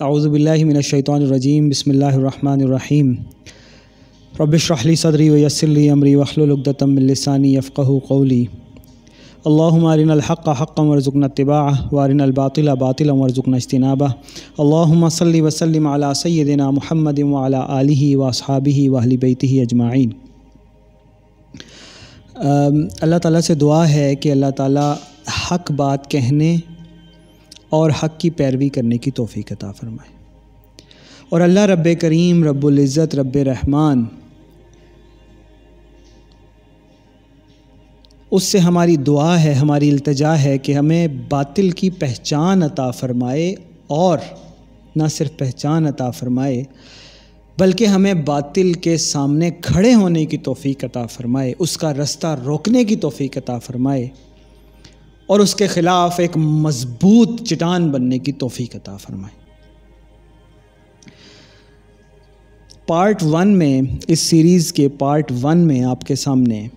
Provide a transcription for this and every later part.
आउज़बिल्लिमिनशैतानरजीम बसमीम रबिशरहली सदरी वयसली अमरी वखलुलतमिलसानी यफ़क़ कौली अल्लाहुम्मरिनलहक़ हक़्क़ा वरज़ुक़ना इत्तिबाअ वारिनलबातिल बातिला वरज़ुक़ना इज्तिनाबा अल्लाहुम्मा सल्लि वसल्लिम अला सय्यिदिना मुहम्मद व अला आलिहि व अजमाइन अल्लाह ताला से दुआ है कि अल्लाह ताला हक़ बात कहने और हक़ की पैरवी करने की तोफ़ी अता फ़रमाए। और अल्लाह रब करीम रब्बुल्ज़त रब रहमान, उससे हमारी दुआ है, हमारी अल्तजा है कि हमें बातिल की पहचान अता फ़रमाए और न सिर्फ़ पहचान अता फ़रमाए, बल्कि हमें बातिल के सामने खड़े होने की तोफ़ी अता फ़रमाए, उसका रास्ता रोकने की तोफ़ी अता फ़रमाए। और उसके ख़िलाफ़ एक मज़बूत चटान बनने की तोफ़ी अता फ़रमाए। पार्ट वन में, इस सीरीज़ के पार्ट वन में आपके सामने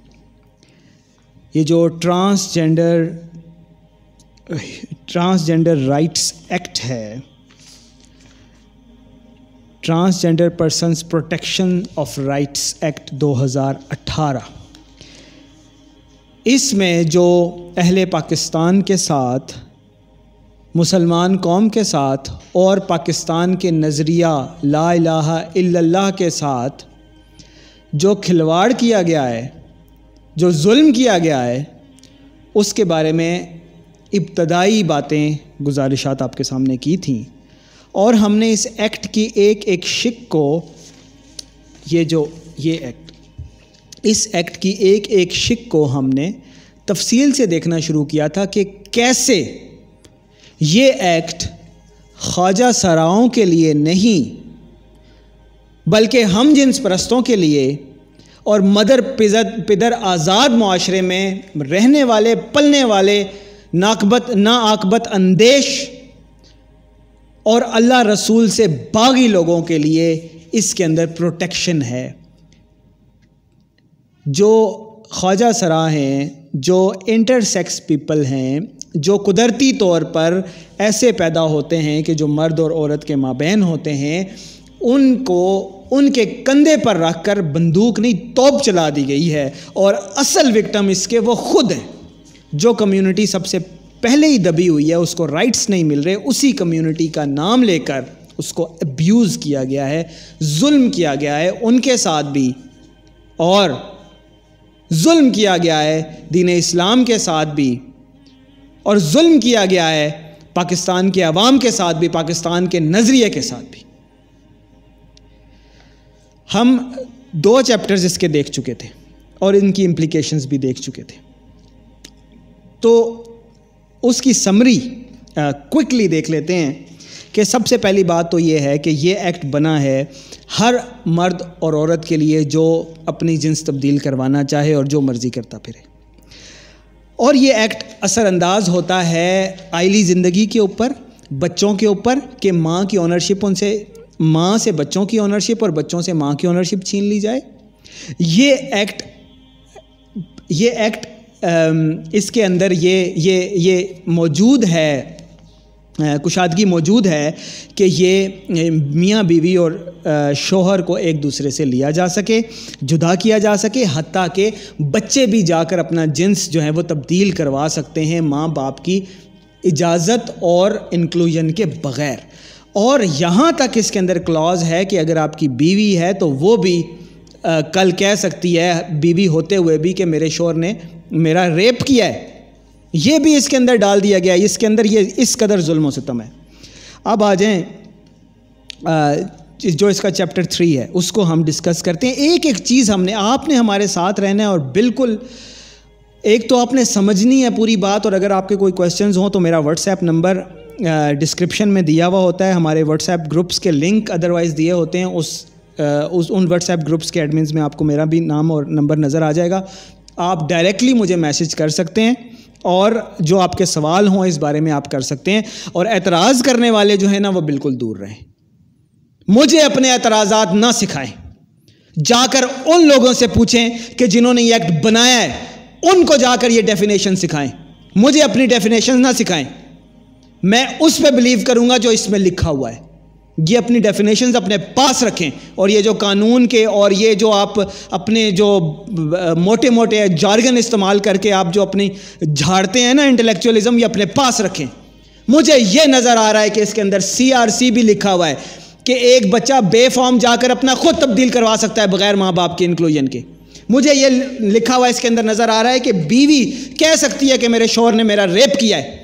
ये जो ट्रांसजेंडर ट्रांसजेंडर राइट्स एक्ट है, transgender persons protection of rights act 2018 इसमें जो अहले पाकिस्तान के साथ, मुसलमान कौम के साथ और पाकिस्तान के नज़रिया ला इल्लल्लाह के साथ जो खिलवाड़ किया गया है, जो जुल्म किया गया है, उसके बारे में इब्तदाई बातें गुजारिशात आपके सामने की थी। और हमने इस एक्ट की एक एक शिक को, ये जो, ये एक्ट इस एक्ट की एक एक शिक को हमने तफसील से देखना शुरू किया था कि कैसे ये एक्ट ख्वाजा सराओं के लिए नहीं, बल्कि हम जिन्स परस्तों के लिए और मदर पिजर, पिदर आज़ाद माशरे में रहने वाले, पलने वाले नाकबत ना आकबत अंदेश और अल्लाह रसूल से बागी लोगों के लिए इसके अंदर प्रोटेक्शन है। जो ख्वाजा सरा हैं, जो इंटरसेक्स पीपल हैं, जो कुदरती तौर पर ऐसे पैदा होते हैं कि जो मर्द और औरत के माबेन होते हैं, उनको, उनके कंधे पर रख कर बंदूक नहीं, तोप चला दी गई है। और असल विक्टम इसके वो खुद हैं, जो कम्युनिटी सबसे पहले ही दबी हुई है, उसको राइट्स नहीं मिल रहे, उसी कम्युनिटी का नाम लेकर उसको अब्यूज़ किया गया है, जुल्म किया गया है, उनके साथ भी। और जुल्म किया गया है दीन इस्लाम के साथ भी। और जुल्म किया गया है पाकिस्तान के अवाम के साथ भी, पाकिस्तान के नज़रिए के साथ भी। हम दो चैप्टर्स इसके देख चुके थे और इनकी इम्प्लीकेशंस भी देख चुके थे। तो उसकी समरी क्विकली देख लेते हैं। कि सबसे पहली बात तो ये है कि ये एक्ट बना है हर मर्द और औरत के लिए जो अपनी जिन्स तब्दील करवाना चाहे और जो मर्ज़ी करता फिरे। और ये एक्ट असरअंदाज होता है आइली ज़िंदगी के ऊपर, बच्चों के ऊपर, कि माँ की ऑनरशिप उनसे, माँ से बच्चों की ऑनरशिप और बच्चों से माँ की ऑनरशिप छीन ली जाए। ये एक्ट ये एक्ट इसके अंदर ये ये ये मौजूद है कुशादगी मौजूद है कि ये मियाँ बीवी और शोहर को एक दूसरे से लिया जा सके जुदा किया जा सके हती के बच्चे भी जाकर अपना जिन्स जो है वो तब्दील करवा सकते हैं माँ बाप की इजाज़त और इंक्लूजन के बग़ैर। और यहाँ तक इसके अंदर क्लॉज है कि अगर आपकी बीवी है तो वो भी आ, कल कह सकती है बीवी होते हुए भी कि मेरे शोर ने मेरा रेप किया है। ये भी इसके अंदर डाल दिया गया, इसके अंदर ये, इस कदर जुल्म सितम है। अब आ जाएँ जो इसका चैप्टर थ्री है, उसको हम डिस्कस करते हैं। एक एक चीज़ हमने, आपने हमारे साथ रहना है और बिल्कुल, एक तो आपने समझनी है पूरी बात और अगर आपके कोई क्वेश्चंस हों तो मेरा व्हाट्सएप नंबर डिस्क्रिप्शन में दिया हुआ होता है। हमारे व्हाट्सएप ग्रुप्स के लिंक अदरवाइज़ दिए होते हैं। उस उस, उन व्हाट्सएप ग्रुप्स के एडमिन्स में आपको मेरा भी नाम और नंबर नज़र आ जाएगा। आप डायरेक्टली मुझे मैसेज कर सकते हैं। और जो आपके सवाल हों इस बारे में आप कर सकते हैं। और एतराज़ करने वाले जो हैं ना, वो बिल्कुल दूर रहें। मुझे अपने एतराज़ात ना सिखाएँ। जाकर उन लोगों से पूछें कि जिन्होंने ये एक्ट बनाया है, उनको जाकर ये डेफिनेशन सिखाएँ। मुझे अपनी डेफिनेशन ना सिखाएँ। मैं उस पर बिलीव करूँगा जो इसमें लिखा हुआ है। ये अपनी डेफिनेशंस अपने पास रखें। और ये जो कानून के और ये जो आप अपने जो मोटे मोटे जार्गन इस्तेमाल करके आप जो अपनी झाड़ते हैं ना इंटेलेक्चुअलिज्म ये अपने पास रखें। मुझे ये नज़र आ रहा है कि इसके अंदर सी आर सी भी लिखा हुआ है कि एक बच्चा बेफॉर्म जाकर अपना खुद तब्दील करवा सकता है बगैर माँ बाप के इंक्लूजन के। मुझे ये लिखा हुआ इसके अंदर नज़र आ रहा है कि बीवी कह सकती है कि मेरे शोर ने मेरा रेप किया है।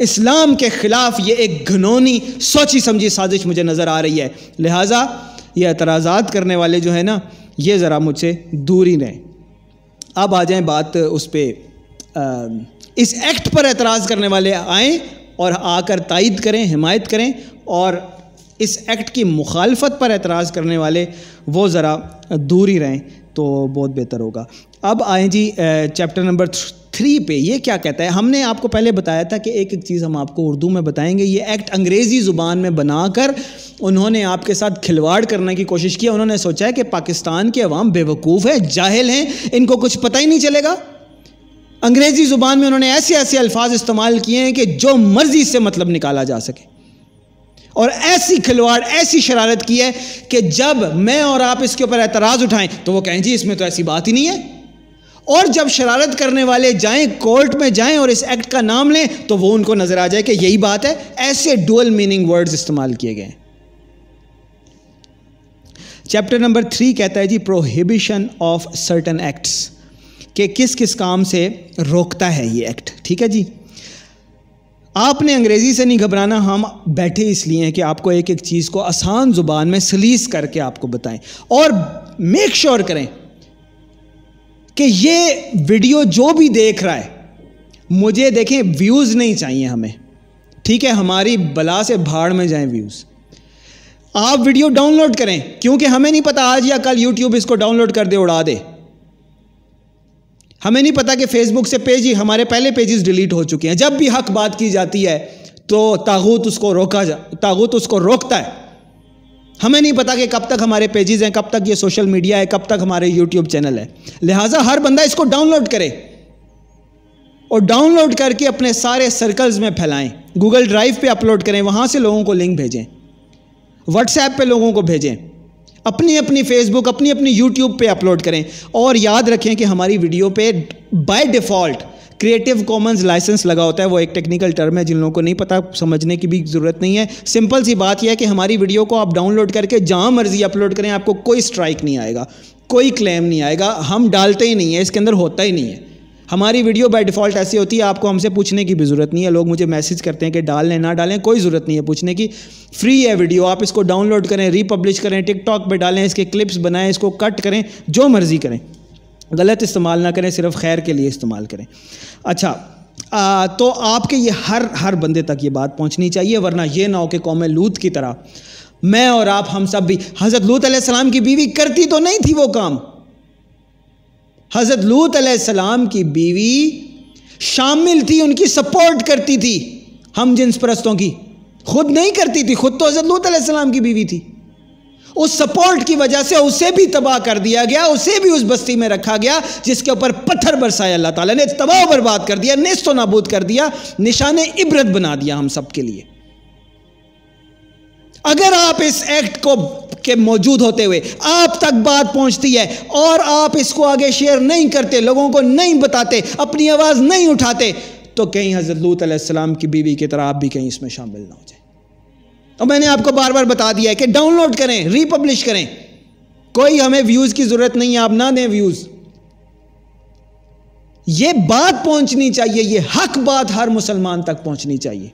इस्लाम के ख़िलाफ़ ये एक घनौनी, सोची समझी साजिश मुझे नज़र आ रही है। लिहाजा ये एतराज़ात करने वाले जो है ना, ये ज़रा मुझसे दूरी रहें। अब आ जाएँ बात उस पर इस एक्ट पर एतराज़ करने वाले आएँ और आकर तायद करें, हिमायत करें और इस एक्ट की मुखालफत पर एतराज़ करने वाले वो ज़रा दूर रहें तो बहुत बेहतर होगा। अब आए जी चैप्टर नंबर थ्री पे, ये क्या कहता है? हमने आपको पहले बताया था कि एक एक चीज़ हम आपको उर्दू में बताएँगे। ये एक्ट अंग्रेज़ी ज़ुबान में बनाकर उन्होंने आपके साथ खिलवाड़ करने की कोशिश की। उन्होंने सोचा है कि पाकिस्तान के अवाम बेवकूफ़ है, जाहिल हैं, इनको कुछ पता ही नहीं चलेगा। अंग्रेज़ी ज़ुबान में उन्होंने ऐसे ऐसे अल्फाज इस्तेमाल किए हैं कि जो मर्ज़ी से मतलब निकाला जा सके। और ऐसी खिलवाड़, ऐसी शरारत की है कि जब मैं और आप इसके ऊपर एतराज़ उठाएँ तो वो कहें, जी, इसमें तो ऐसी बात ही नहीं है। और जब शरारत करने वाले जाएँ, कोर्ट में जाएँ और इस एक्ट का नाम लें तो वो उनको नज़र आ जाए कि यही बात है, ऐसे डुअल मीनिंग वर्ड्स इस्तेमाल किए गए चैप्टर नंबर थ्री कहता है G prohibition of certain acts कि किस किस काम से रोकता है ये एक्ट ठीक है जी? आपने अंग्रेज़ी से नहीं घबराना, हम बैठे इसलिए हैं कि आपको एक एक चीज़ को आसान ज़ुबान में सलीस करके आपको बताएँ और मेक श्योर sure करें कि ये वीडियो जो भी देख रहा है, मुझे देखें व्यूज़ नहीं चाहिए हमें। ठीक है, हमारी बला से भाड़ में जाएँ व्यूज़ आप वीडियो डाउनलोड करें, क्योंकि हमें नहीं पता आज या कल यूट्यूब इसको डाउनलोड कर दे, उड़ा दे। हमें नहीं पता कि फेसबुक से पेज ही, हमारे पहले पेजेस डिलीट हो चुके हैं। जब भी हक बात की जाती है तो तागूत उसको रोका जा, तागूत उसको रोकता है। हमें नहीं पता कि कब तक हमारे पेजेस हैं, कब तक ये सोशल मीडिया है, कब तक हमारे यूट्यूब चैनल है। लिहाजा हर बंदा इसको डाउनलोड करे और डाउनलोड करके अपने सारे सर्कल्स में फैलाएँ। गूगल ड्राइव पे अपलोड करें, वहाँ से लोगों को लिंक भेजें। व्हाट्सएप पे लोगों को भेजें। अपनी अपनी फेसबुक अपनी अपनी यूट्यूब पे अपलोड करें। और याद रखें कि हमारी वीडियो पे by default creative commons license लगा होता है, वो एक टेक्निकल टर्म है, जिन लोगों को नहीं पता, समझने की भी ज़रूरत नहीं है। सिंपल सी बात यह है कि हमारी वीडियो को आप डाउनलोड करके जहाँ मर्ज़ी अपलोड करें, आपको कोई स्ट्राइक नहीं आएगा, कोई क्लेम नहीं आएगा, हम डालते ही नहीं है, इसके अंदर होता ही नहीं है। हमारी वीडियो बाय डिफ़ॉल्ट ऐसी होती है, आपको हमसे पूछने की भी ज़रूरत नहीं है, लोग मुझे मैसेज करते हैं कि डाल लें, ना डालें, कोई ज़रूरत नहीं है पूछने की। फ्री है वीडियो आप इसको डाउनलोड करें रीपब्लिश करें टिकटॉक पे डालें, इसके क्लिप्स बनाएँ, इसको कट करें, जो मर्ज़ी करें। गलत इस्तेमाल ना करें सिर्फ़ खैर के लिए इस्तेमाल करें। अच्छा आ, तो आपके ये हर हर बंदे तक ये बात पहुंचनी चाहिए वरना ये ना हो कि कौम लूत की तरह मैं और आप हम सब भी हज़रत लूत सलाम की बीवी करती तो नहीं थी वो काम। हज़रत लूत सलाम की बीवी शामिल थी उनकी सपोर्ट करती थी हम जिन्स परस्तों की। खुद नहीं करती थी खुद तो हज़रत लूत सलाम की बीवी थी। उस सपोर्ट की वजह से उसे भी तबाह कर दिया गया, उसे भी उस बस्ती में रखा गया, जिसके ऊपर पत्थर बरसाया अल्लाह ताला ने। तबाह बर्बाद कर दिया, नेस्तो नाबूद कर दिया, निशान इबरत बना दिया हम सब के लिए। अगर आप इस एक्ट को, के मौजूद होते हुए, आप तक बात पहुँचती है, और आप इसको आगे शेयर नहीं करते, लोगों को नहीं बताते, अपनी आवाज़ नहीं उठाते तो कहीं हज़रत लूत की बीवी की तरह आप भी कहीं इसमें शामिल ना हो जाए। तो मैंने आपको बार बार बता दिया है कि डाउनलोड करें रीपब्लिश करें। कोई हमें व्यूज़ की ज़रूरत नहीं है, आप ना दें व्यूज़ ये बात पहुंचनी चाहिए, ये हक बात हर मुसलमान तक पहुंचनी चाहिए।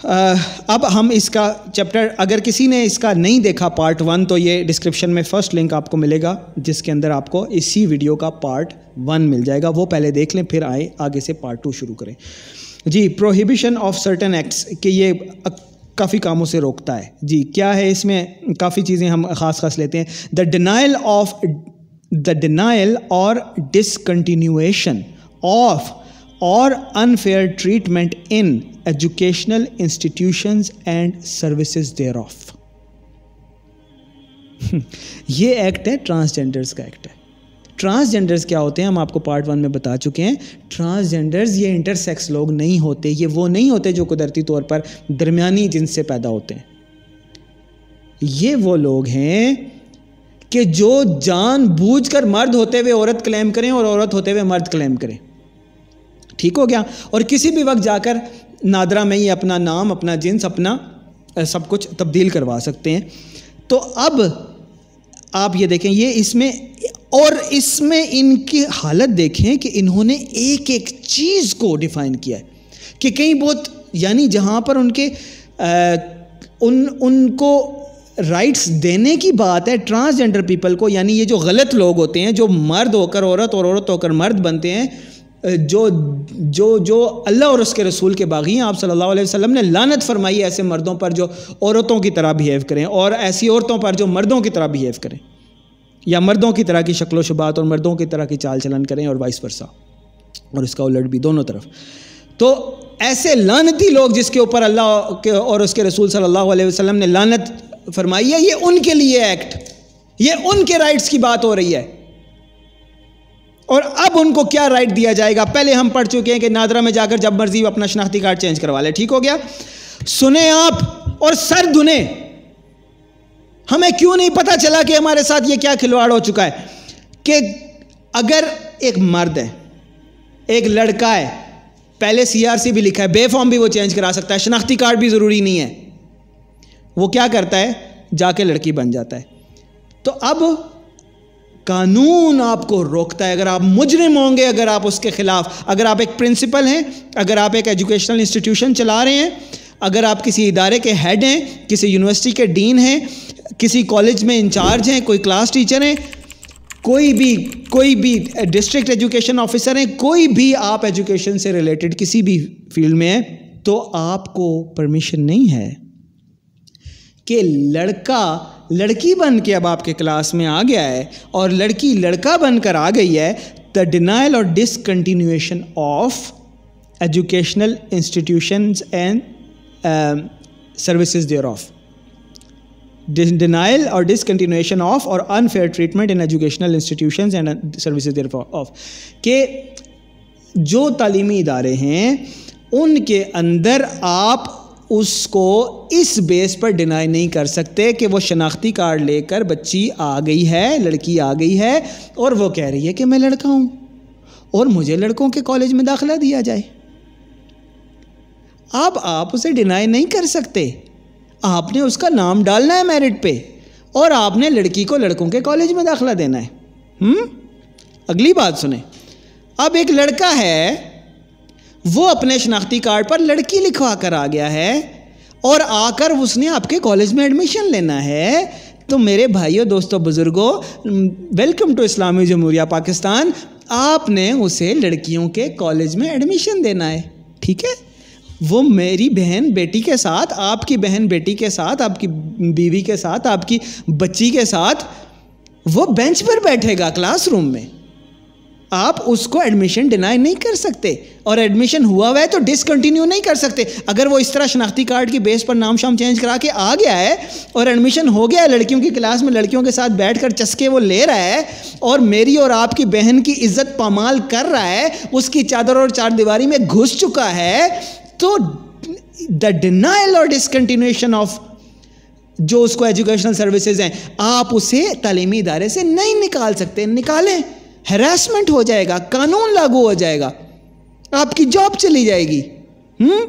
अब हम इसका चैप्टर अगर किसी ने इसका नहीं देखा पार्ट वन तो ये डिस्क्रिप्शन में फ़र्स्ट लिंक आपको मिलेगा, जिसके अंदर आपको इसी वीडियो का पार्ट वन मिल जाएगा। वो पहले देख लें, फिर आए, आगे से पार्ट टू शुरू करें। G prohibition of certain acts कि ये काफ़ी कामों से रोकता है। जी, क्या है इसमें? काफ़ी चीज़ें हम ख़ास खास लेते हैं। The denial of the denial और डिसकंटिन्यूएशन ऑफ़ और unfair treatment in educational institutions and services thereof ये एक्ट है ट्रांसजेंडर्स का एक्ट है। ट्रांसजेंडर्स क्या होते हैं, हम आपको पार्ट वन में बता चुके हैं। ट्रांसजेंडर्स ये इंटरसेक्स लोग नहीं होते, ये वो नहीं होते जो कुदरती तौर पर दरमियानी जिनस से पैदा होते हैं। ये वो लोग हैं कि जो कर मर्द होते हुए औरत क्लेम करें और औरत होते हुए मर्द क्लेम करें। ठीक हो गया? और किसी भी वक्त जाकर नादरा में ही अपना नाम, अपना जिन्स, अपना सब कुछ तब्दील करवा सकते हैं। तो अब आप ये देखें, ये इसमें और इसमें इनकी हालत देखें कि इन्होंने एक एक चीज़ को डिफ़ाइन किया है कि कहीं बहुत यानी जहाँ पर उनके आ, उन उनको राइट्स देने की बात है ट्रांसजेंडर पीपल को यानी ये जो गलत लोग होते हैं जो मर्द होकर औरत और औरत होकर मर्द बनते हैं जो जो जो अल्लाह और उसके रसूल के बागी हैं आप सल्लल्लाहु अलैहि वसल्लम ने लानत फरमाई ऐसे मर्दों पर जो औरतों की तरह बिहेव करें और ऐसी औरतों पर जो मर्दों की तरह बिहेव करें। या मर्दों की तरह की शक्ल शुबात और मर्दों की तरह की चाल चलन करें और वाइस वर्षा और इसका उलट भी दोनों तरफ़। तो ऐसे लानती लोग जिसके ऊपर अल्लाह के और उसके रसूल सल्लल्लाहु अलैहि वसल्लम ने लानत फरमाई है, ये उनके लिए एक्ट ये उनके राइट्स की बात हो रही है। और अब उनको क्या राइट दिया जाएगा? पहले हम पढ़ चुके हैं कि नादरा में जाकर जब मर्ज़ी अपना शनाख्ती कार्ड चेंज करवा ले। ठीक हो गया? सुने आप और सर धुने। हमें क्यों नहीं पता चला कि हमारे साथ ये क्या खिलवाड़ हो चुका है? कि अगर एक मर्द है, एक लड़का है, पहले सीआरसी भी लिखा है, बेफॉर्म भी वो चेंज करा सकता है, शनाख्ती कार्ड भी ज़रूरी नहीं है। वो क्या करता है? जाके लड़की बन जाता है। तो अब कानून आपको रोकता है। अगर आप मुजरिम होंगे, अगर आप उसके खिलाफ, अगर आप एक प्रिंसिपल हैं, अगर आप एक एजुकेशनल इंस्टीट्यूशन चला रहे हैं, अगर आप किसी इदारे के हेड हैं, किसी यूनिवर्सिटी के डीन हैं किसी कॉलेज में इंचार्ज हैं, कोई क्लास टीचर हैं, कोई भी कोई भी डिस्ट्रिक्ट एजुकेशन ऑफिसर हैं, कोई भी आप एजुकेशन से रिलेटेड किसी भी फ़ील्ड में हैं तो आपको परमिशन नहीं है कि लड़का, लड़की बन के अब आपके क्लास में आ गया है और लड़की, लड़का बनकर आ गई है the denial or discontinuation of educational institution and services thereof of denial or discontinuation of or unfair treatment in educational institutions and services thereof के जो तालीमी इदारे हैं, उनके अंदर आप उसको इस बेस पर डिनाई नहीं कर सकते कि वो शनाख्ती कार्ड लेकर बच्ची आ गई है, लड़की आ गई है और वो कह रही है कि मैं लड़का हूँ और मुझे लड़कों के कॉलेज में दाखिला दिया जाए। अब आप उसे डिनाई नहीं कर सकते। आपने उसका नाम डालना है मेरिट पे और आपने लड़की को लड़कों के कॉलेज में दाखिला देना है। हुँ? अगली बात सुने। अब एक लड़का है, वो अपने शनाख्ती कार्ड पर लड़की लिखवा कर आ गया है और आकर उसने आपके कॉलेज में एडमिशन लेना है। तो मेरे भाइयों, दोस्तों, बुज़ुर्गों वेलकम टू इस्लामी जमहूरिया, पाकिस्तान। आपने उसे लड़कियों के कॉलेज में एडमिशन देना है। ठीक है? वो मेरी बहन बेटी के साथ, आपकी बहन बेटी के साथ, आपकी बीवी के साथ, आपकी बच्ची के साथ, वो बेंच पर बैठेगा क्लासरूम में। आप उसको एडमिशन डिनाई नहीं कर सकते और एडमिशन हुआ हुआ है तो डिसकंटिन्यू नहीं कर सकते। अगर वो इस तरह शनाख्ती कार्ड की बेस पर नाम शाम चेंज करा के आ गया है और एडमिशन हो गया है, लड़कियों की क्लास में लड़कियों के साथ बैठ कर चस्के वो ले रहा है और मेरी और आपकी बहन की इज़्ज़त पामाल कर रहा है, उसकी चादर और चार दीवारी में घुस चुका है तो द डिनाइल और डिसकंटिन्यूएशन ऑफ़ जो उसको एजुकेशनल सर्विसेज़ हैं, आप उसे तालीमी इदारे से नहीं निकाल सकते। निकालें। हेरासमेंट हो जाएगा, कानून लागू हो जाएगा। आपकी जॉब चली जाएगी। हम्म?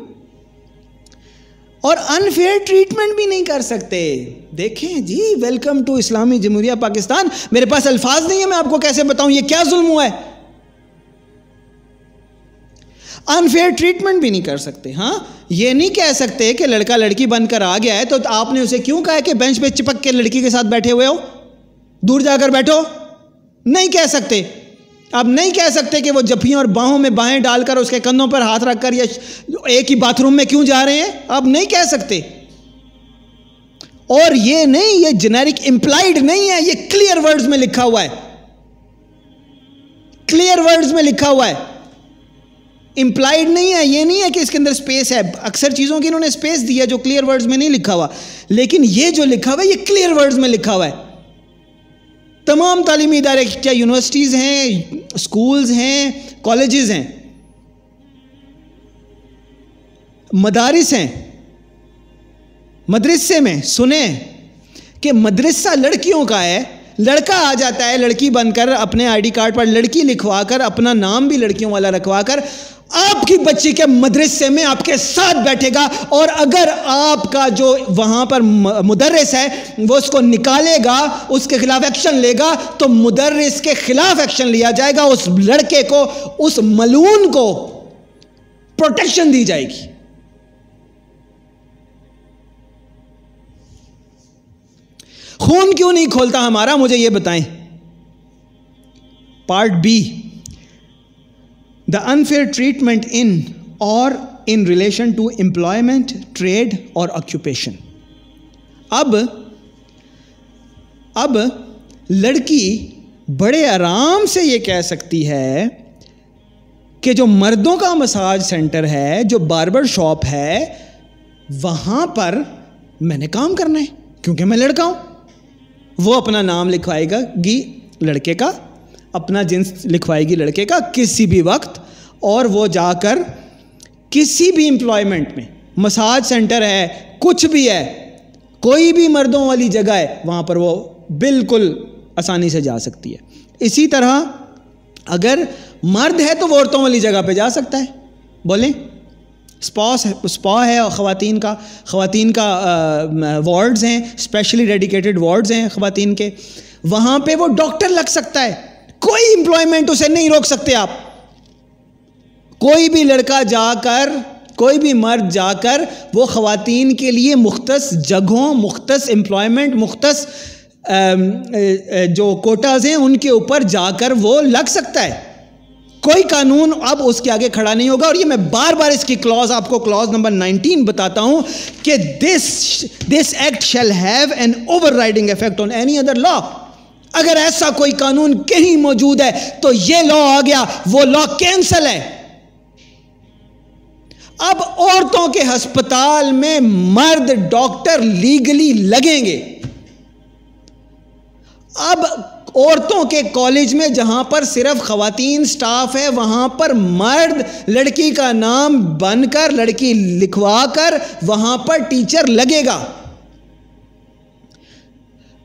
और अनफेयर ट्रीटमेंट भी नहीं कर सकते। देखें जी वेलकम टू इस्लामी जमहूरिया पाकिस्तान मेरे पास अल्फाज नहीं है, मैं आपको कैसे बताऊँ? ये क्या जुल्म हुआ है? अनफेयर ट्रीटमेंट भी नहीं कर सकते हाँ? ये नहीं कह सकते कि लड़का लड़की बनकर आ गया है तो आपने उसे क्यों कहा कि बेंच पे चिपक के लड़की के साथ बैठे हुए हो? दूर जाकर बैठो। नहीं कह सकते। आप नहीं कह सकते कि वो जफियों और बाहों में बाहें डालकर उसके कंधों पर हाथ रखकर या एक ही बाथरूम में क्यों जा रहे हैं? आप नहीं कह सकते। और ये नहीं, ये जेनेरिक इंप्लाइड नहीं है, ये क्लियर वर्ड्स में लिखा हुआ है। क्लियर वर्ड्स में लिखा हुआ है। इंप्लाइड नहीं है, ये नहीं है कि इसके अंदर स्पेस है। अक्सर चीज़ों की इन्होंने स्पेस दिया जो क्लियर वर्ड्स में नहीं लिखा हुआ। लेकिन ये जो लिखा हुआ है, ये क्लियर वर्ड्स में लिखा हुआ है। तमाम तालीमी इदारे, क्या यूनिवर्सिटीज़ हैं स्कूल्स हैं कॉलेजेस हैं, मदारिस हैं, मदरसे में सुने कि मदरसा लड़कियों का है, लड़का आ जाता है, लड़की बनकर अपने आईडी कार्ड पर लड़की लिखवा कर अपना नाम भी लड़कियों वाला रखवा कर आपकी बच्ची के मदरसे में आपके साथ बैठेगा और अगर आपका जो वहाँ पर मुदर्रिस है, वो उसको निकालेगा, उसके खिलाफ एक्शन लेगा तो मुदर्रिस के खिलाफ एक्शन लिया जाएगा, उस लड़के को, उस मलून को प्रोटेक्शन दी जाएगी। खून क्यों नहीं खोलता हमारा, मुझे यह बताएँ। Part B the unfair treatment in or in relation to employment trade or occupation अब अब लड़की बड़े आराम से ये कह सकती है कि जो मर्दों का मसाज सेंटर है, जो बार्बर शॉप है, वहाँ पर मैंने काम करना है, क्योंकि मैं लड़का हूँ। वो अपना नाम लिखवाएगा गी लड़के का अपना जिन्स लिखवाएगी लड़के का किसी भी वक्त, और वो जाकर किसी भी एम्प्लॉयमेंट में मसाज सेंटर है, कुछ भी है, कोई भी मर्दों वाली जगह है, वहाँ पर वो बिल्कुल आसानी से जा सकती है। इसी तरह अगर मर्द है तो वो औरतों वाली जगह पे जा सकता है। बोलें स्पॉस है स्पॉ है ख़वातीन का ख़वातीन का वार्ड्स हैं स्पेशली डेडिकेटेड वार्ड्स हैं ख़वातीन के, वहाँ पे वो डॉक्टर लग सकता है। कोई एम्प्लॉयमेंट उसे नहीं रोक सकते आप। कोई भी लड़का जाकर, कोई भी मर्द जाकर, वो ख़वातीन के लिए मुख्त जगहों मुख्त एम्प्लॉयमेंट मुख्त जो कोटाज हैं, उनके ऊपर जाकर वो लग सकता है। कोई कानून अब उसके आगे खड़ा नहीं होगा। और ये मैं बार बार इसकी क्लॉज आपको क्लॉज नंबर 19 बताता हूँ कि this this act shall have an overriding effect on any other law अगर ऐसा कोई कानून कहीं मौजूद है तो ये लॉ आ गया, वो लॉ कैंसल है। अब औरतों के अस्पताल में मर्द डॉक्टर लीगली लगेंगे। अब औरतों के कॉलेज में जहाँ पर सिर्फ़ खातन स्टाफ है, वहाँ पर मर्द लड़की का नाम बनकर, लड़की लिखवा कर वहाँ पर टीचर लगेगा।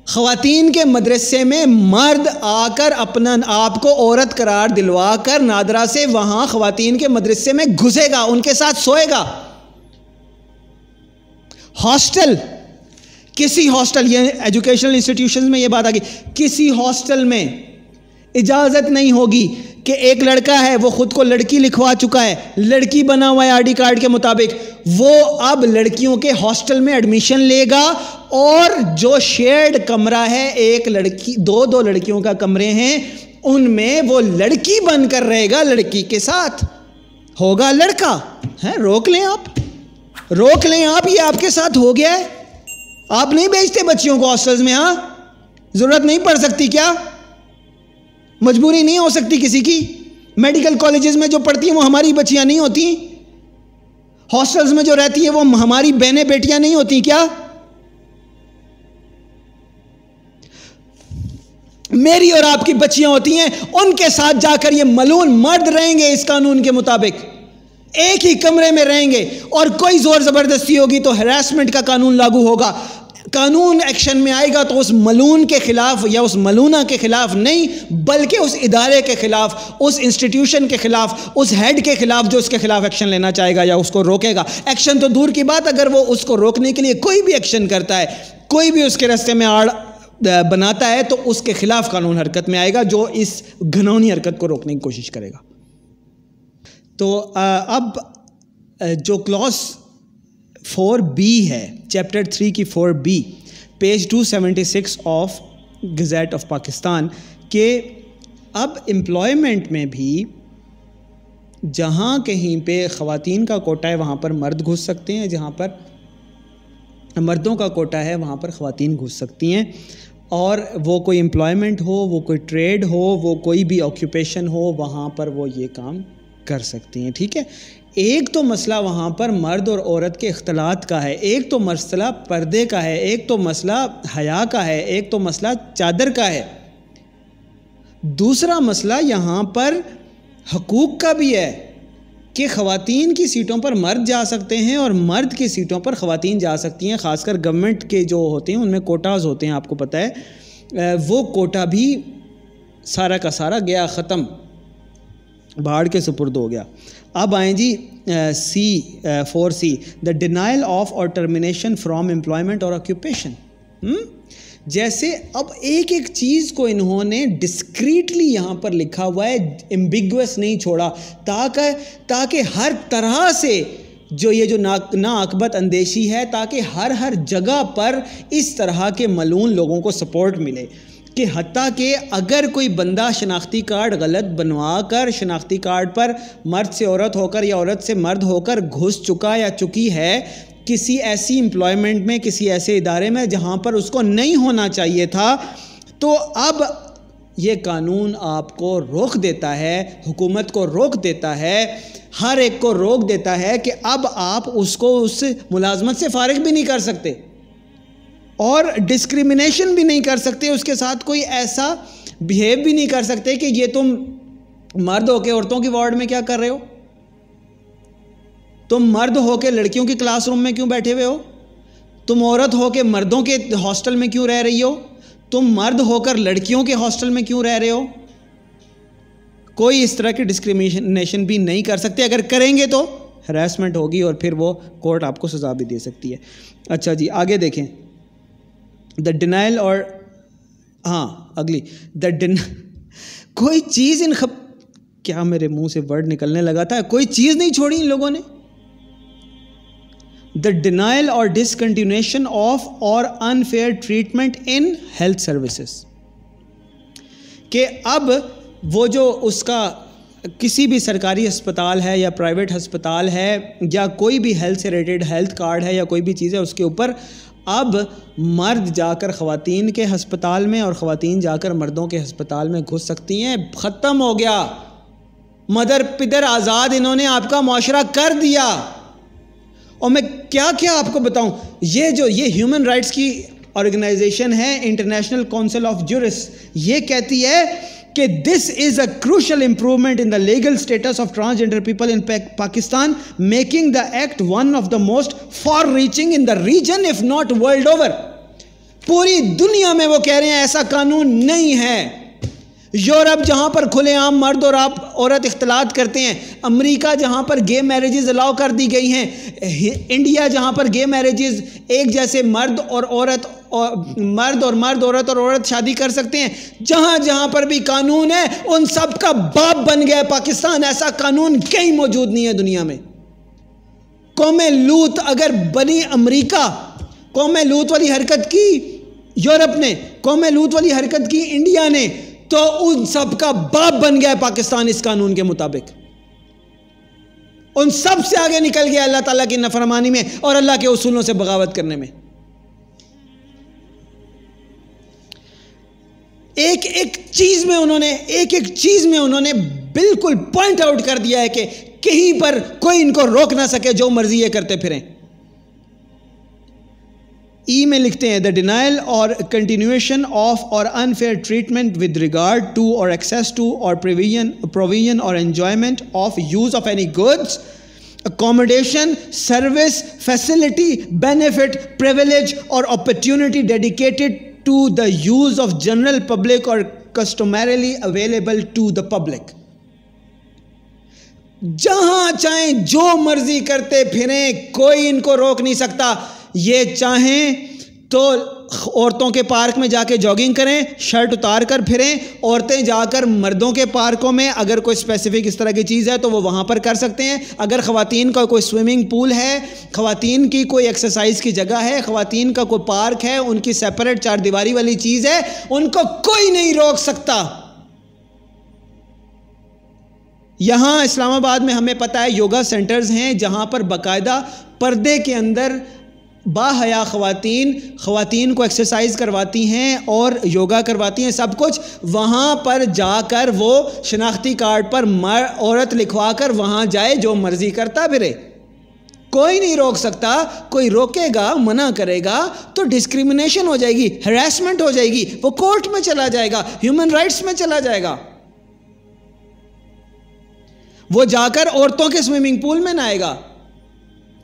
खातन के मदरसे में मर्द आकर अपना आप को औरत करार दिलवा कर नादरा से वहाँ खातन के मदरसे में घुसेगा, उनके साथ सोएगा। हॉस्टल, किसी हॉस्टल, ये एजुकेशनल इंस्टीट्यूशन में ये बात आ गई, किसी हॉस्टल में इजाज़त नहीं होगी कि एक लड़का है, वो ख़ुद को लड़की लिखवा चुका है, लड़की बना हुआ है आईडी कार्ड के मुताबिक, वो अब लड़कियों के हॉस्टल में एडमिशन लेगा और जो शेयर्ड कमरा है, एक लड़की, दो दो लड़कियों का कमरे हैं, उनमें वो लड़की बनकर रहेगा लड़की के साथ। होगा लड़का। है, रोक लें आप। रोक लें आप, ये आपके साथ हो गया है। आप नहीं भेजते बच्चियों को हॉस्टल्स में हाँ? ज़रूरत नहीं पड़ सकती क्या? मजबूरी नहीं हो सकती किसी की। मेडिकल कॉलेजेस में जो पढ़ती हैं, वो हमारी बच्चियाँ नहीं होती। हॉस्टल्स में जो रहती है, वो हमारी बहनें बेटियाँ नहीं होती क्या? मेरी और आपकी बच्चियाँ होती हैं, उनके साथ जाकर ये मलून मर्द रहेंगे इस कानून के मुताबिक। एक ही कमरे में रहेंगे और कोई ज़ोर ज़बरदस्ती होगी तो हरासमेंट का कानून लागू होगा। कानून एक्शन में आएगा तो उस मलून के ख़िलाफ़ या उस मलूना के ख़िलाफ़ नहीं, बल्कि उस इदारे के ख़िलाफ़, उस इंस्टीट्यूशन के ख़िलाफ़, उस हेड के ख़िलाफ़ जो उसके ख़िलाफ़ एक्शन लेना चाहेगा या उसको रोकेगा। एक्शन तो दूर की बात, अगर वो उसको रोकने के लिए कोई भी एक्शन करता है, कोई भी उसके रास्ते में आड़ बनाता है तो उसके ख़िलाफ़ कानून हरकत में आएगा, जो इस घनौनी हरकत को रोकने की कोशिश करेगा। तो अब जो क्लॉस फोर बी है चैप्टर थ्री की four B page two seventy six of gazette of Pakistan के अब एम्प्लॉयमेंट में भी जहाँ कहीं पे ख़वातीन का कोटा है, वहाँ पर मर्द घुस सकते हैं, जहाँ पर मर्दों का कोटा है, वहाँ पर ख़वातीन घुस सकती हैं। और वो कोई एम्प्लॉयमेंट हो, वो कोई ट्रेड हो, वो कोई भी ऑक्यूपेशन हो, वहाँ पर वो ये काम कर सकती हैं, ठीक है? एक तो मसला वहाँ पर मर्द और औरत के अख्तलात का है, एक तो मसला पर्दे का है, एक तो मसला हया का है, एक तो मसला चादर का है। दूसरा मसला यहाँ पर हकूक़ का भी है कि ख़वातीन की सीटों पर मर्द जा सकते हैं और मर्द की सीटों पर ख़वातीन जा सकती हैं, ख़ासकर गवर्नमेंट के जो होते हैं, उनमें कोटाज़ होते हैं, आपको पता है। वो कोटा भी सारा का सारा गया, ख़त्म। बाढ़ के सुपुर्द हो गया। अब आए जी C four C the denial of or termination from employment or occupation जैसे अब एक एक चीज़ को इन्होंने डिस्क्रीटली यहाँ पर लिखा हुआ है एम्बिगुअस नहीं छोड़ा, ताकि ताकि हर तरह से जो ये जो ना नाकबत अंदेशी है, ताकि हर हर जगह पर इस तरह के मलून लोगों को सपोर्ट मिले, कि हती कि अगर कोई बंदा शनाख्ती कार्ड गलत बनवा कर शनाख्ती कार्ड पर मर्द से औरत होकर या औरत से मर्द होकर घुस चुका या चुकी है किसी ऐसी एम्प्लॉयमेंट में, किसी ऐसे इदारे में जहाँ पर उसको नहीं होना चाहिए था तो अब ये कानून आपको रोक देता है, हुकूमत को रोक देता है, हर एक को रोक देता है कि अब आप उसको उस मुलाजमत से फारग भी नहीं कर सकते और डिस्क्रिमिनेशन भी नहीं कर सकते, उसके साथ कोई ऐसा बिहेव भी नहीं कर सकते कि ये तुम मर्द होके औरतों की वार्ड में क्या कर रहे हो। तुम मर्द हो के लड़कियों की क्लासरूम में क्यों बैठे हुए हो? तुम औरत हो के मर्दों के हॉस्टल में क्यों रह रही हो? तुम मर्द होकर लड़कियों के हॉस्टल में क्यों रह रहे हो? कोई इस तरह की डिस्क्रिमिनेशन भी नहीं कर सकते। अगर करेंगे तो हरासमेंट होगी और फिर वो कोर्ट आपको सजा भी दे सकती है। अच्छा जी, आगे देखें। द डिनाइल और हाँ अगली। द डिन कोई चीज़ इन खब क्या मेरे मुँह से वर्ड निकलने लगा था? कोई चीज़ नहीं छोड़ी इन लोगों ने? The denial or discontinuation of or unfair treatment in health services कि अब वो जो उसका किसी भी सरकारी अस्पताल है या प्राइवेट अस्पताल है या कोई भी हेल्थ से रिलेटेड हेल्थ कार्ड है या कोई भी चीज़ है, उसके ऊपर अब मर्द जाकर ख़वातीन के हस्पताल में और ख़वातीन जाकर मर्दों के हस्पताल में घुस सकती हैं। ख़त्म हो गया। मदर पिदर आज़ाद इन्होंने आपका मुआशरा कर दिया। और मैं क्या क्या आपको बताऊँ, ये जो, ये ह्यूमन राइट्स की ऑर्गेनाइजेशन है इंटरनेशनल काउंसिल ऑफ़ जूरिस ये कहती है कि this is a crucial improvement in the legal status of transgender people in Pakistan making the act one of the most far reaching in the region if not world over पूरी दुनिया में वो कह रहे हैं, ऐसा कानून नहीं है। यूरोप जहाँ पर खुलेआम मर्द और आप, औरत इख्तलात करते हैं, अमेरिका जहाँ पर गे मैरिजेज़ अलाउ कर दी गई हैं इंडिया जहाँ पर गे मैरिजेज़ एक जैसे मर्द और औरत और मर्द और मर्द, औरत और औरत शादी कर सकते हैं। जहाँ जहाँ पर भी कानून है, उन सब का बाप बन गया है पाकिस्तान। ऐसा कानून कहीं मौजूद नहीं है दुनिया में। कौम लूत, अगर बनी अमरीका, कौम लूत वाली हरकत की यूरोप ने, कौम लूत वाली हरकत की इंडिया ने तो उन सब का बाप बन गया है पाकिस्तान इस कानून के मुताबिक। उन सबसे आगे निकल गया अल्लाह ताला की नफरमानी में और अल्लाह के उसूलों से बगावत करने में। एक एक चीज़ में उन्होंने, एक एक चीज़ में उन्होंने बिल्कुल पॉइंट आउट कर दिया है कि कहीं पर कोई इनको रोक ना सके, जो मर्ज़ी ये करते फिरें। ई में लिखते हैं the denial or continuation of or unfair treatment with regard to or access to or provision provision or enjoyment of use of any goods accommodation service facility benefit privilege or opportunity dedicated to the use of general public or customarily available to the public जहाँ चाहे जो मर्ज़ी करते फिरें, कोई इनको रोक नहीं सकता। ये चाहें तो औरतों के पार्क में जाके जॉगिंग करें, शर्ट उतार कर फिरें, औरतें जाकर मर्दों के पार्कों में अगर कोई स्पेसिफिक इस तरह की चीज़ है तो वो वहाँ पर कर सकते हैं। अगर ख़वातीन का कोई स्विमिंग पूल है, ख़वातीन की कोई एक्सरसाइज की जगह है, ख़वातीन का कोई पार्क है, उनकी सेपरेट चार दीवारी वाली चीज़ है, उनको कोई नहीं रोक सकता। यहाँ इस्लामाबाद में हमें पता है योगा सेंटर्स हैं जहाँ पर बाकायदा पर्दे के अंदर बाहया ख़वातीन ख़वातीन को एक्सरसाइज करवाती हैं और योगा करवाती हैं, सब कुछ वहाँ पर जाकर वो शनाख्ती कार्ड पर मर, औरत लिखवा कर वहाँ जाए, जो मर्ज़ी करता फिरे। कोई नहीं रोक सकता, कोई रोकेगा, मना करेगा तो डिस्क्रिमिनेशन हो जाएगी हरासमेंट हो जाएगी, वो कोर्ट में चला जाएगा ह्यूमन राइट्स में चला जाएगा। वो जाकर औरतों के स्विमिंग पूल में नहाएगा।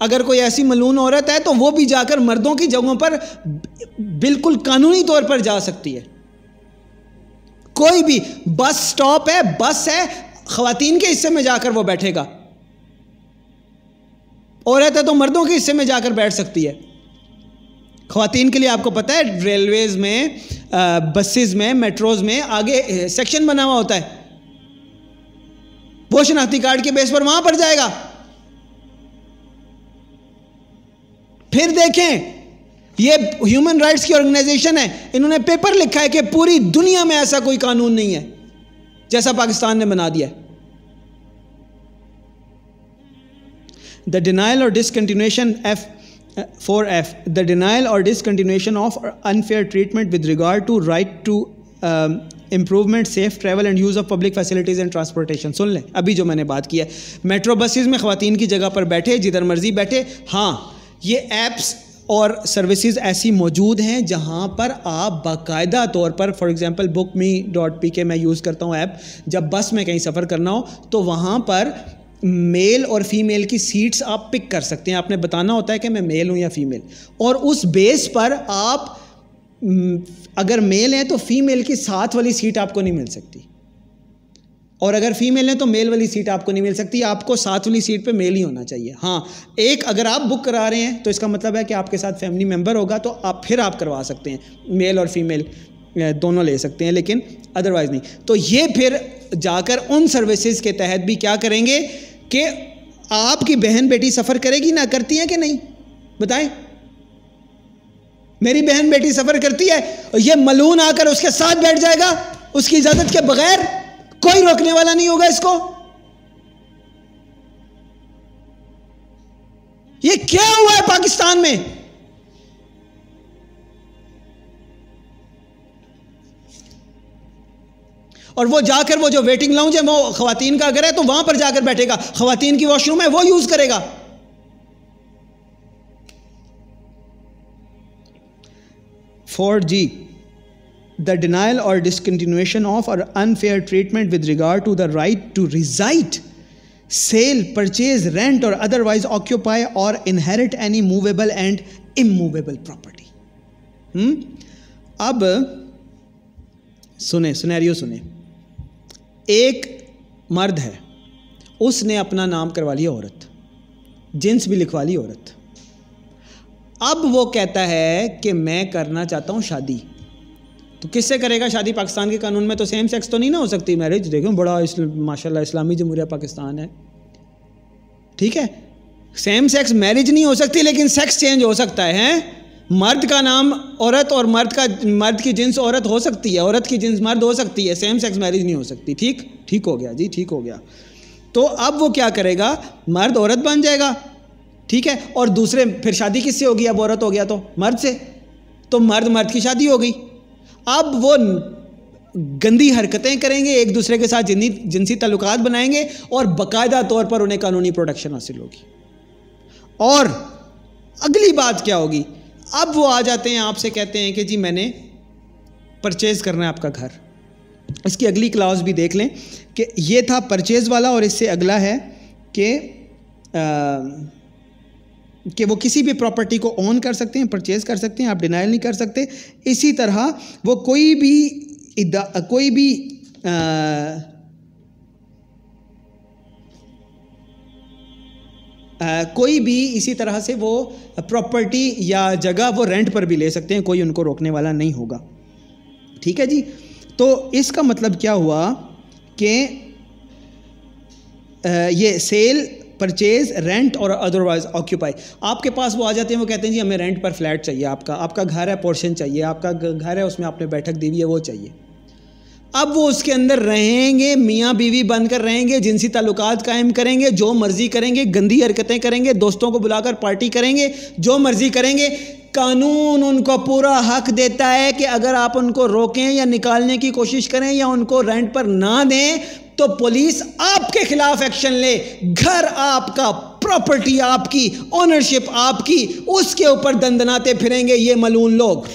अगर कोई ऐसी मलून औरत है तो वो भी जाकर मर्दों की जगहों पर बिल्कुल कानूनी तौर पर जा सकती है। कोई भी बस स्टॉप है, बस है खातन के हिस्से में जाकर वो बैठेगा। औरत है तो मर्दों के हिस्से में जाकर बैठ सकती है। खातन के लिए आपको पता है, रेलवेज में बसेस में, मेट्रोज में आगे सेक्शन बना हुआ होता है। वो शनाख्ती कार्ड के बेस पर वहाँ पर जाएगा। फिर देखें, ये ह्यूमन राइट्स की ऑर्गेनाइजेशन है, इन्होंने पेपर लिखा है कि पूरी दुनिया में ऐसा कोई कानून नहीं है, जैसा पाकिस्तान ने बना दिया the denial or discontinuation F four F the denial or discontinuation of unfair treatment with regard to right to improvement safe travel and use of public facilities and transportation सुन लें, अभी जो मैंने बात की है मेट्रो बसेज में खातन की जगह पर बैठे, जिधर मर्ज़ी बैठे हाँ ये ऐप्स और सर्विसेज़ ऐसी मौजूद हैं जहाँ पर आप बाकायदा तौर पर for example book me dot P K मैं यूज़ करता हूँ ऐप जब बस में कहीं सफ़र करना हो तो वहाँ पर मेल और फीमेल की सीट्स आप पिक कर सकते हैं। आपने बताना होता है कि मैं मेल हूँ या फीमेल और उस बेस पर आप, अगर मेल हैं तो फीमेल की साथ वाली सीट आपको नहीं मिल सकती। और अगर फीमेल है तो मेल वाली सीट आपको नहीं मिल सकती, आपको साथ वाली सीट पे मेल ही होना चाहिए। हाँ एक अगर आप बुक करा रहे हैं तो इसका मतलब है कि आपके साथ फैमिली मेंबर होगा तो आप फिर आप करवा सकते हैं। मेल और फीमेल दोनों ले सकते हैं, लेकिन अदरवाइज़ नहीं। तो ये फिर जाकर उन सर्विसेज़ के तहत भी क्या करेंगे कि आपकी बहन बेटी सफ़र करेगी ना, करती है कि नहीं? बताएँ। मेरी बहन बेटी सफ़र करती है, और ये मलून आकर उसके साथ बैठ जाएगा, उसकी इजाज़त के बगैर कोई रोकने वाला नहीं होगा इसको। ये क्या हुआ है पाकिस्तान में? और वो जाकर वो जो वेटिंग लाउंज है, वो खातन का अगर है तो वहाँ पर जाकर बैठेगा। खातन की वॉशरूम है, वो यूज़ करेगा। Four G the denial or discontinuation of or unfair treatment with regard to the right to reside, sale, purchase, rent, or otherwise occupy or inherit any movable and immovable property. hmm? अब सुने सुनैरियो सुने एक मर्द है उसने अपना नाम करवा लिया औरत जिन्स भी लिखवा ली औरत अब वो कहता है कि मैं करना चाहता हूँ शादी तो किससे करेगा शादी? पाकिस्तान के कानून में तो सेम सेक्स तो नहीं ना हो सकती मैरिज देखो, बड़ा इस, माशाल्लाह इस्लामी जमहूरिया पाकिस्तान है। ठीक है? सेम सेक्स मैरिज नहीं हो सकती, लेकिन सेक्स चेंज हो सकता है, हैं? मर्द का नाम औरत और मर्द का, मर्द की जिन्स औरत हो सकती है, औरत की जिन्स मर्द हो सकती है सेम सेक्स मैरिज नहीं हो सकती। ठीक? ठीक हो गया जी, ठीक हो गया। तो अब वो क्या करेगा? मर्द औरत बन जाएगा। ठीक है? और दूसरे, फिर शादी किससे होगी? अब औरत हो गया तो मर्द से। तो मर्द मर्द की शादी हो गई। अब वो गंदी हरकतें करेंगे, एक दूसरे के साथ जिन्नी जिनसी तल्लुक बनाएँगे और बाकायदा तौर पर उन्हें कानूनी प्रोटेक्शन हासिल होगी। और अगली बात क्या होगी? अब वो आ जाते हैं, आपसे कहते हैं कि जी मैंने परचेज करना है आपका घर। इसकी अगली क्लास भी देख लें कि ये था परचेज वाला और इससे अगला है कि कि वो किसी भी प्रॉपर्टी को ओन कर सकते हैं परचेज कर सकते हैं आप डिनाइल नहीं कर सकते। इसी तरह वो कोई भी कोई भी आ, आ, कोई भी इसी तरह से वो प्रॉपर्टी या जगह वो रेंट पर भी ले सकते हैं कोई उनको रोकने वाला नहीं होगा। ठीक है जी? तो इसका मतलब क्या हुआ कि ये sale purchase rent or otherwise occupy आपके पास वो आ जाते हैं, वो कहते हैं, जी, हमें रेंट पर फ्लैट चाहिए आपका। आपका घर है पोर्शन चाहिए। आपका घर है, उसमें आपने बैठक दी हुई है, वो चाहिए। अब वो उसके अंदर रहेंगे, मियाँ बीवी बनकर रहेंगे, जिनसी ताल्लुकात कायम करेंगे, जो मर्ज़ी करेंगे, गंदी हरकतें करेंगे, दोस्तों को बुलाकर पार्टी करेंगे, जो मर्ज़ी करेंगे, कानून उनको पूरा हक देता है कि अगर आप उनको रोकें या निकालने की कोशिश करें या उनको रेंट पर ना दें तो पुलिस आपके खिलाफ एक्शन ले। घर आपका, प्रॉपर्टी आपकी ओनरशिप आपकी, उसके ऊपर दंदनाते फिरेंगे ये मलून लोग।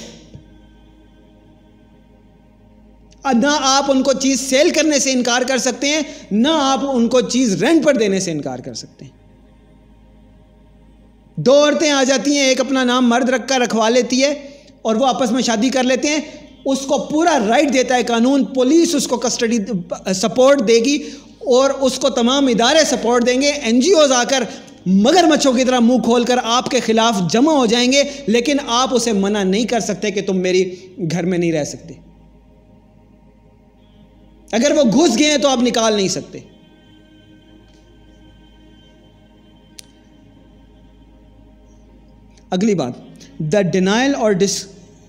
ना आप उनको चीज़ सेल करने से इनकार कर सकते हैं, ना आप उनको चीज़ रेंट पर देने से इनकार कर सकते हैं। दो औरतें आ जाती हैं, एक अपना नाम मर्द रख कर रखवा लेती है और वो आपस में शादी कर लेते हैं। उसको पूरा राइट देता है कानून पुलिस उसको कस्टडी सपोर्ट देगी और उसको तमाम इदारे सपोर्ट देंगे। एन आकर मगर मच्छों की तरह मुँह खोलकर आपके खिलाफ जमा हो जाएँगे, लेकिन आप उसे मना नहीं कर सकते कि तुम मेरी घर में नहीं रह सकते। अगर वो घुस गए हैं तो आप निकाल नहीं सकते। अगली बात the denial or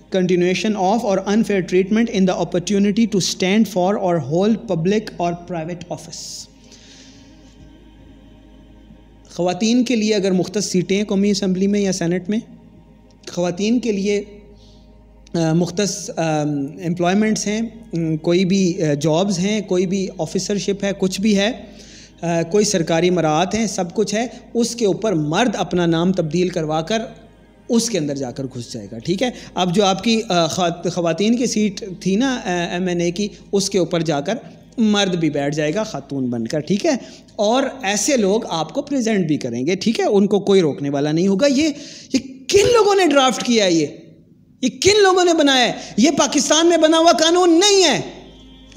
discontinuation of or unfair treatment in the opportunity to stand for or hold public or private office ख़वातीन के लिए अगर मुख्त सीटें कौमी असम्बली में या सैनट में, ख़वातीन के लिए मुख्त एम्प्लॉयमेंट्स हैं कोई भी जॉब्स हैं, कोई भी ऑफिसरशिप है, कुछ भी है कोई सरकारी मराहत हैं, सब कुछ है, उसके ऊपर मर्द अपना नाम तब्दील करवा कर उसके अंदर जाकर घुस जाएगा, ठीक है? अब जो आपकी ख़वातीन की सीट थी ना एम एन ए की, उसके ऊपर जाकर मर्द भी बैठ जाएगा, ख़ातून बनकर, ठीक है? और ऐसे लोग आपको प्रेजेंट भी करेंगे, ठीक है? उनको कोई रोकने वाला नहीं होगा। ये ये किन लोगों ने ड्राफ्ट किया है ये? ये किन लोगों ने बनाया है? ये पाकिस्तान में बना हुआ कानून नहीं है।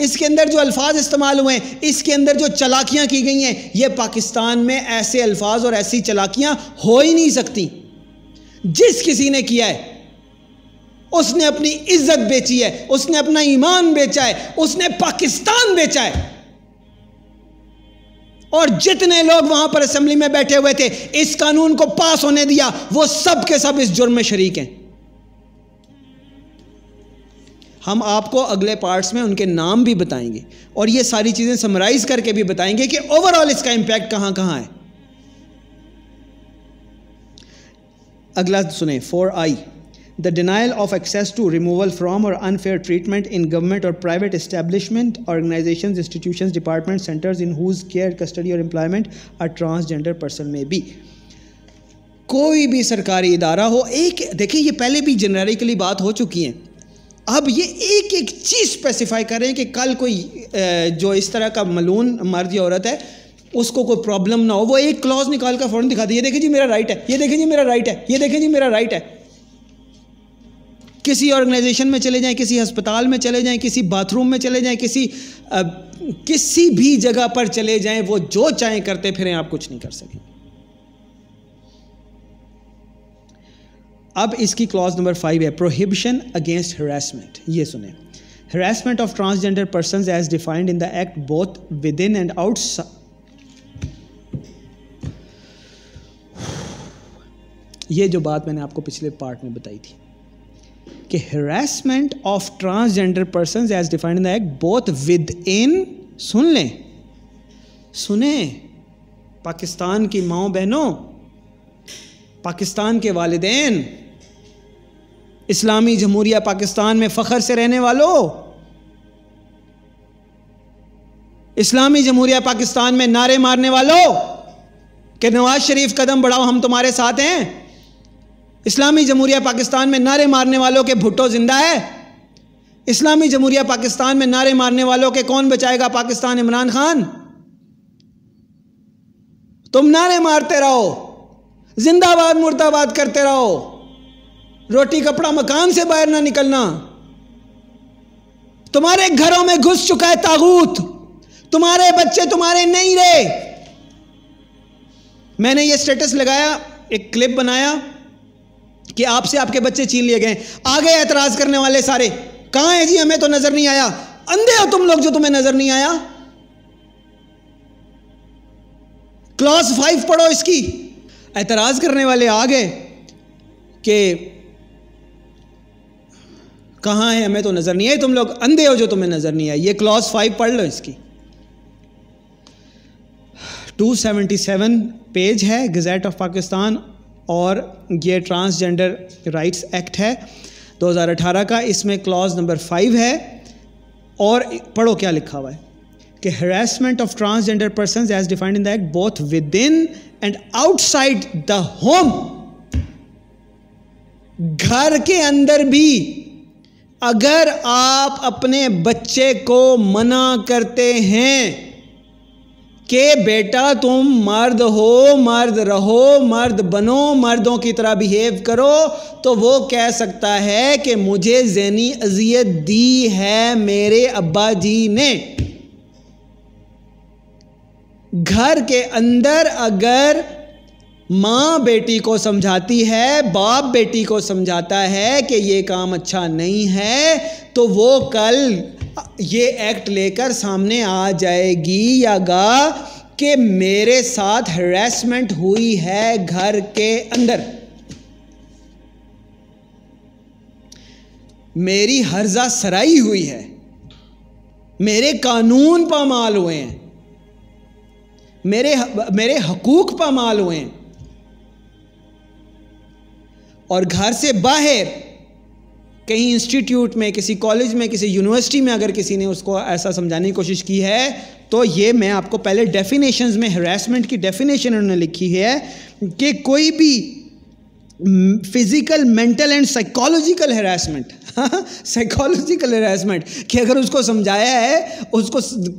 इसके अंदर जो अल्फाज इस्तेमाल हुए हैं, इसके अंदर जो चलाकियाँ की गई हैं, ये पाकिस्तान में ऐसे अल्फाज और ऐसी चलाकियाँ हो ही नहीं सकती। जिस किसी ने किया है, उसने अपनी इज़्ज़त बेची है, उसने अपना ईमान बेचा है, उसने पाकिस्तान बेचा है। और जितने लोग वहाँ पर असेंबली में बैठे हुए थे, इस कानून को पास होने दिया, वो सब के सब इस जुर्म में शरीक हैं। हम आपको अगले पार्ट्स में उनके नाम भी बताएँगे, और ये सारी चीज़ें समराइज करके भी बताएँगे कि ओवरऑल इसका इंपैक्ट कहाँ कहाँ है। अगला सुने four I the denial of access to removal from or unfair treatment in government or private establishment organisation institution department centres in whose care custody or employment are transgender person में भी कोई भी सरकारी इदारा हो, एक, देखिए ये पहले भी जनरली बात हो चुकी है। अब ये एक एक चीज़ स्पेसिफाई करें कि कल कोई जो इस तरह का मलून मर्द या औरत है उसको कोई प्रॉब्लम ना हो। वो एक क्लॉज निकाल कर फ़ौरन दिखा दे ये देखें जी मेरा राइट है। ये देखें जी मेरा राइट है। ये देखें जी मेरा राइट है। किसी ऑर्गेनाइजेशन में चले जाएँ किसी अस्पताल में चले जाएँ किसी बाथरूम में चले जाएँ किसी आ, किसी भी जगह पर चले जाएँ वो जो चाहें करते फिरें आप कुछ नहीं कर सकेंगे अब इसकी क्लॉज नंबर फाइव है प्रोहिबिशन अगेंस्ट हरासमेंट ये सुने। Harassment of transgender person as defined in the act both within and out ये जो बात मैंने आपको पिछले पार्ट में बताई थी कि harassment of transgender person as defined in the act both within सुन लें, सुने, पाकिस्तान की माओ बहनों, पाकिस्तान के वालदेन, इस्लामी जमहूरिया पाकिस्तान में फ़ख्र से रहने वालों, इस्लामी जमहूरिया पाकिस्तान में नारे मारने वालों, कि नवाज़ शरीफ कदम बढ़ाओ, हम तुम्हारे साथ हैं। इस्लामी जमहूरिया पाकिस्तान में नारे मारने वालों के भुट्टो ज़िंदा है। इस्लामी जमहूरिया पाकिस्तान में नारे मारने वालों के कौन बचाएगा पाकिस्तान, इमरान खान? तुम नारे मारते रहो, जिंदाबाद, मुर्दाबाद करते रहो। रोटी, कपड़ा, मकान से बाहर ना निकलना। तुम्हारे घरों में घुस चुका है तागूत। तुम्हारे बच्चे तुम्हारे नहीं रहे। मैंने ये स्टेटस लगाया, एक क्लिप बनाया। कि आपसे आपके बच्चे छीन लिए गए। आगे एतराज़ करने वाले सारे, कहाँ है जी? हमें तो नज़र नहीं आया। अंधे हो तुम लोग जो तुम्हें नज़र नहीं आया। क्लास फाइव पढ़ो इसकी। एतराज़ करने वाले आ गए कि कहाँ है? हमें तो नज़र नहीं आई। तुम लोग अंधे हो जो तुम्हें नज़र नहीं आई। ये क्लॉज फाइव पढ़ लो इसकी। 277 पेज है, गज़ेट ऑफ़ पाकिस्तान। और ये ट्रांसजेंडर राइट्स एक्ट है। 2018 का इसमें क्लॉज नंबर फाइव है। और पढ़ो क्या लिखा हुआ है कि harassment of transgender person as defined in the act both within and outside the home घर के अंदर भी अगर आप अपने बच्चे को मना करते हैं कि बेटा तुम मर्द हो, मर्द रहो, मर्द बनो, मर्दों की तरह बिहेव करो तो वो कह सकता है कि मुझे जहनी अजियत दी है मेरे अब्बा जी ने। घर के अंदर अगर माँ बेटी को समझाती है, बाप बेटी को समझाता है कि ये काम अच्छा नहीं है तो वो कल ये एक्ट लेकर सामने आ जाएगी या गा कि मेरे साथ हरेसमेंट हुई है घर के अंदर। मेरी हर्जा सराई हुई है, मेरे कानून पामाल हुए हैं, मेरे मेरे हकूक पामाल हुए हैं। और घर से बाहर कहीं इंस्टीट्यूट में, किसी कॉलेज में, किसी यूनिवर्सिटी में अगर किसी ने उसको ऐसा समझाने की कोशिश की है तो ये मैं आपको पहले डेफिनेशंस में हरासमेंट की डेफिनेशन उन्होंने लिखी है कि कोई भी physical mental and psychological harassment psychological harassment कि अगर उसको समझाया है, उसको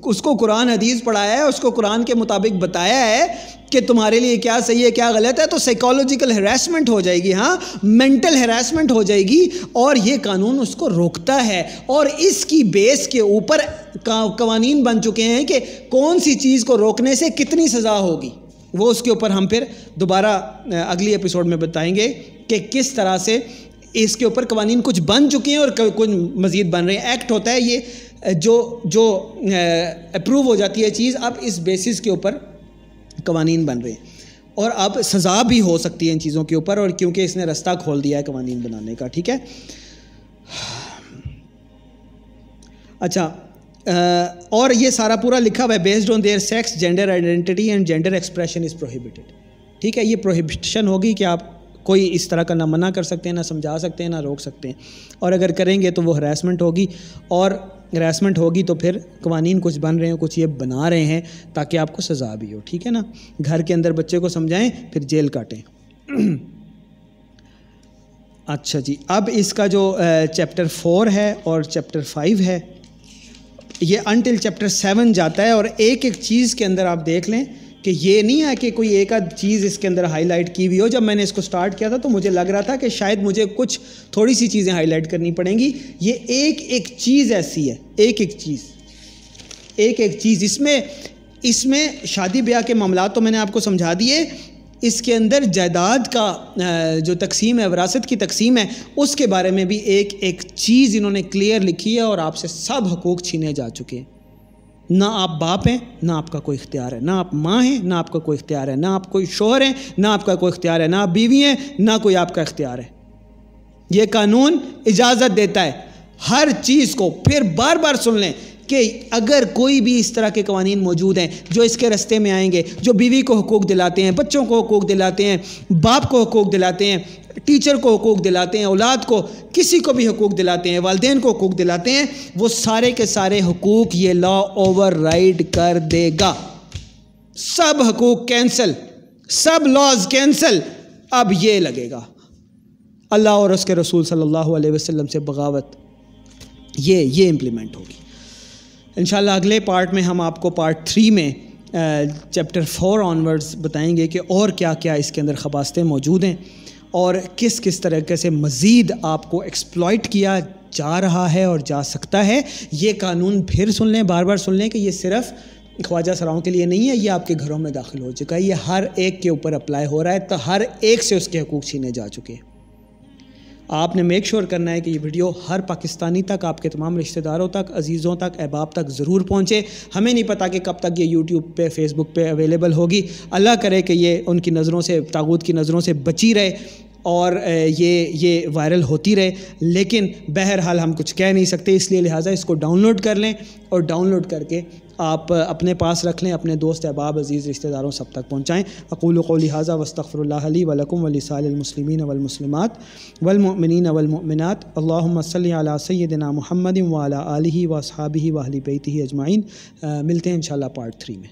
उसको कुरान हदीस पढ़ाया है, उसको कुरान के मुताबिक बताया है कि तुम्हारे लिए क्या सही है, क्या गलत है तो साइकोलॉजिकल हरासमेंट हो जाएगी हाँ? मेंटल हरासमेंट हो जाएगी और ये कानून उसको रोकता है। और इसकी बेस के ऊपर कवानीन बन चुके हैं कि कौन सी चीज़ को रोकने से कितनी सज़ा होगी। वो उसके ऊपर हम फिर दोबारा अगली एपिसोड में बताएँगे कि किस तरह से इसके ऊपर कवानीन कुछ बन चुके हैं और कुछ मज़ीद बन रहे हैं। एक्ट होता है ये, जो जो अप्रूव हो जाती है चीज़, अब इस बेसिस के ऊपर कवानीन बन रहे हैं। और अब सज़ा भी हो सकती है इन चीज़ों के ऊपर, और क्योंकि इसने रास्ता खोल दिया है कवानीन बनाने का, ठीक है? अच्छा और ये सारा पूरा लिखा हुआ है based on their sex gender identity and gender expression is prohibited ठीक है, ये प्रोहिबिशन होगी कि आप कोई इस तरह का ना मना कर सकते हैं, ना समझा सकते हैं, ना रोक सकते हैं। और अगर करेंगे तो वो हरासमेंट होगी और हरासमेंट होगी तो फिर कवानीन कुछ बन रहे हैं, कुछ ये बना रहे हैं ताकि आपको सज़ा भी हो, ठीक है ना? घर के अंदर बच्चे को समझाएँ, फिर जेल काटें। अच्छा जी, अब इसका जो चैप्टर फोर है और चैप्टर फाइव है, ये अनटिल चैप्टर सेवन जाता है और एक एक चीज़ के अंदर आप देख लें कि ये नहीं है कि कोई एक आध चीज़ इसके अंदर हाईलाइट की हुई हो। जब मैंने इसको स्टार्ट किया था तो मुझे लग रहा था कि शायद मुझे कुछ थोड़ी सी चीज़ें हाईलाइट करनी पड़ेंगी। ये एक एक चीज़ ऐसी है, एक एक चीज़, एक एक चीज़। इसमें इसमें शादी ब्याह के मामला तो मैंने आपको समझा दिए। इसके अंदर जायदाद का जो तकसीम है, वरासत की तकसीम है, उसके बारे में भी एक एक चीज़ इन्होंने क्लियर लिखी है और आपसे सब हकूक़ छीने जा चुके हैं। ना आप बाप हैं, ना आपका कोई इख्तियार है। ना आप माँ हैं, ना आपका कोई इख्तियार है। ना आप कोई शोहर हैं, ना आपका कोई इख्तियार है। ना आप बीवी हैं, ना कोई आपका इख्तियार है। ये कानून इजाज़त देता है। हर चीज़ को फिर बार बार सुन लें। कि अगर कोई भी इस तरह के कवानीन मौजूद हैं, जो इसके रस्ते में आएँगे, जो बीवी को हकूक़ दिलाते हैं, बच्चों को हकूक़ दिलाते हैं, बाप को हकूक़ दिलाते हैं, टीचर को हकूक़ दिलाते हैं, औलाद को, किसी को भी हकूक़ दिलाते हैं, वालदेन को हकूक़ दिलाते हैं, वो सारे के सारे हकूक़ ये लॉ ओवर कर देगा। सब हकूक़ कैंसल सब लॉज कैंसल अब ये लगेगा। अल्लाह और उसके रसूल सल्लल्लाहु अलैहि वसल्लम से बगावत, ये ये इम्प्लीमेंट होगी। इन अगले पार्ट में हम आपको पार्ट थ्री में चैप्टर फोर ऑनवर्ड्स बताएँगे कि और क्या क्या इसके अंदर खबास्तें मौजूद हैं और किस किस तरीके से मज़ीद आपको एक्सप्लॉइट किया जा रहा है और जा सकता है। ये कानून फिर सुन लें बार बार सुन लें कि ये सिर्फ़ ख्वाजा सराओं के लिए नहीं है, ये आपके घरों में दाखिल हो चुका है। ये हर एक के ऊपर अप्लाई हो रहा है तो हर एक से उसके हकूक़ छीने जा चुके हैं। आपने मेक श्योर करना है कि ये वीडियो हर पाकिस्तानी तक, आपके तमाम रिश्तेदारों तक, अजीज़ों तक, अहबाब तक ज़रूर पहुँचे। हमें नहीं पता कि कब तक ये यूट्यूब पे फेसबुक पे अवेलेबल होगी। अल्लाह करे कि ये उनकी नज़रों से ताबूत की नज़रों से बची रहे और ये ये वायरल होती रहे। लेकिन बहरहाल हम कुछ कह नहीं सकते, इसलिए लिहाजा इसको डाउनलोड कर लें और डाउनलोड करके आप अपने पास रख लें, अपने दोस्त, अहबाब, अज़ीज़, रिश्तेदारों सब तक पहुँचाएँ। अकूल को लिहाजा वस्तफ़रल वलकुम वलिसालमसलिमिन वलमसलिमत वलमिन वलमिनत अल्लाम महमदम सैदना महमद व वसहाबी वाहली बैती अजमाइन। मिलते हैं इन शाला पार्ट थ्री में।